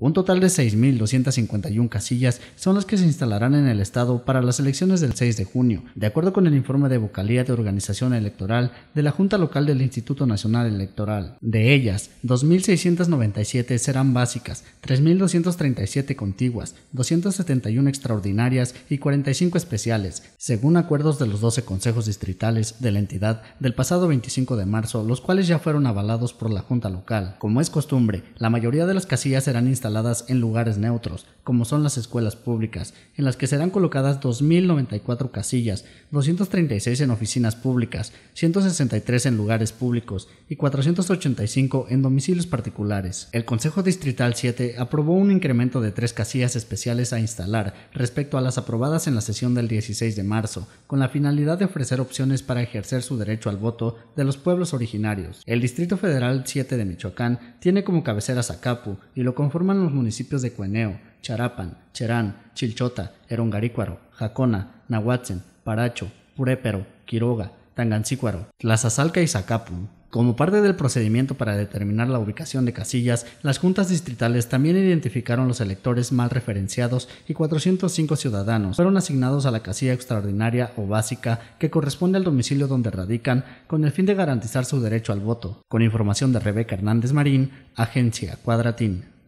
Un total de 6.251 casillas son las que se instalarán en el estado para las elecciones del 6 de junio, de acuerdo con el informe de vocalía de organización electoral de la Junta Local del Instituto Nacional Electoral. De ellas, 2.697 serán básicas, 3.237 contiguas, 271 extraordinarias y 45 especiales, según acuerdos de los 12 consejos distritales de la entidad del pasado 25 de marzo, los cuales ya fueron avalados por la Junta Local. Como es costumbre, la mayoría de las casillas serán instaladas en lugares neutros, como son las escuelas públicas, en las que serán colocadas 2.094 casillas, 236 en oficinas públicas, 163 en lugares públicos y 485 en domicilios particulares. El Consejo Distrital 7 aprobó un incremento de tres casillas especiales a instalar respecto a las aprobadas en la sesión del 16 de marzo, con la finalidad de ofrecer opciones para ejercer su derecho al voto de los pueblos originarios. El Distrito Federal 7 de Michoacán tiene como cabecera Zacapu y lo los municipios de Cueneo, Charapan, Cherán, Chilchota, Erongarícuaro, Jacona, Nahuatzen, Paracho, Purépero, Quiroga, Tangancícuaro, Tlazazalca y Zacapu. Como parte del procedimiento para determinar la ubicación de casillas, las juntas distritales también identificaron los electores mal referenciados y 405 ciudadanos fueron asignados a la casilla extraordinaria o básica que corresponde al domicilio donde radican con el fin de garantizar su derecho al voto. Con información de Rebeca Hernández Marín, Agencia Cuadratín.